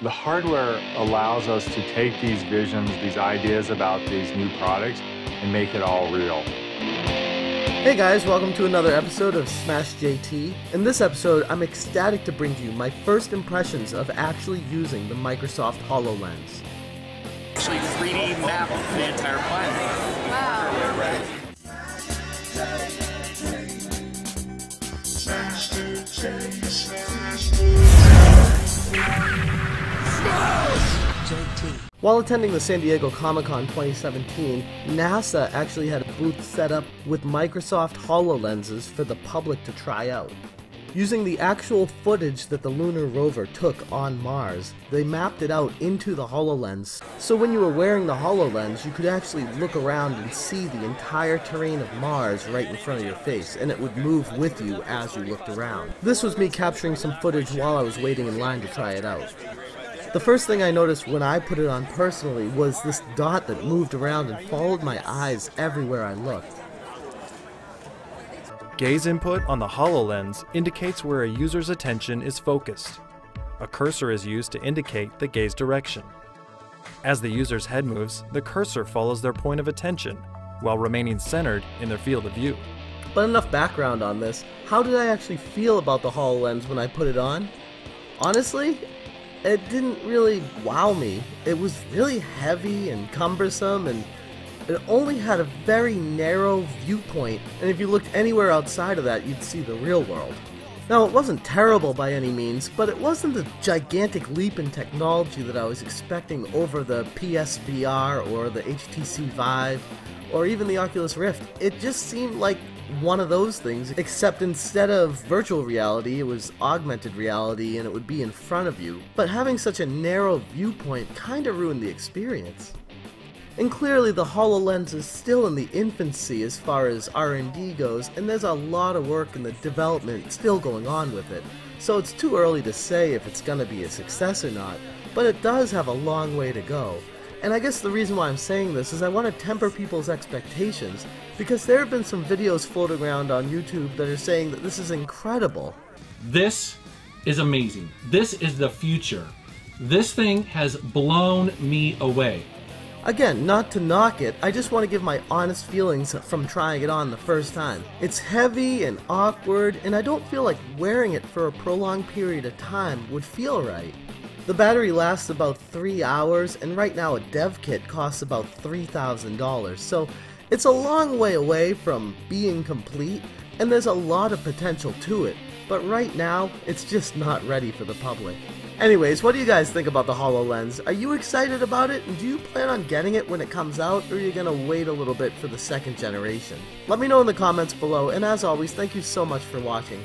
The hardware allows us to take these visions, these ideas about these new products, and make it all real. Hey guys, welcome to another episode of Smash JT. In this episode, I'm ecstatic to bring you my first impressions of actually using the Microsoft HoloLens. Actually 3D map of the entire planet. Wow. While attending the San Diego Comic Con 2017, NASA actually had a booth set up with Microsoft HoloLenses for the public to try out. Using the actual footage that the lunar rover took on Mars, they mapped it out into the HoloLens. So when you were wearing the HoloLens, you could actually look around and see the entire terrain of Mars right in front of your face, and it would move with you as you looked around. This was me capturing some footage while I was waiting in line to try it out. The first thing I noticed when I put it on personally was this dot that moved around and followed my eyes everywhere I looked. Gaze input on the HoloLens indicates where a user's attention is focused. A cursor is used to indicate the gaze direction. As the user's head moves, the cursor follows their point of attention, while remaining centered in their field of view. But enough background on this. How did I actually feel about the HoloLens when I put it on? Honestly, it didn't really wow me. It was really heavy and cumbersome and it only had a very narrow viewpoint, and if you looked anywhere outside of that, you'd see the real world. Now, it wasn't terrible by any means, but it wasn't the gigantic leap in technology that I was expecting over the PSVR or the HTC Vive or even the Oculus Rift. It just seemed like one of those things, except instead of virtual reality, it was augmented reality and it would be in front of you. But having such a narrow viewpoint kinda ruined the experience. And clearly the HoloLens is still in the infancy as far as R&D goes, and there's a lot of work in the development still going on with it. So it's too early to say if it's going to be a success or not, but it does have a long way to go. And I guess the reason why I'm saying this is I want to temper people's expectations, because there have been some videos floating around on YouTube that are saying that this is incredible. This is amazing. This is the future. This thing has blown me away. Again, not to knock it, I just want to give my honest feelings from trying it on the first time. It's heavy and awkward, and I don't feel like wearing it for a prolonged period of time would feel right. The battery lasts about 3 hours, and right now a dev kit costs about $3,000, so it's a long way away from being complete, and there's a lot of potential to it, but right now, it's just not ready for the public. Anyways, what do you guys think about the HoloLens? Are you excited about it? And do you plan on getting it when it comes out, or are you gonna wait a little bit for the second generation? Let me know in the comments below, and as always, thank you so much for watching.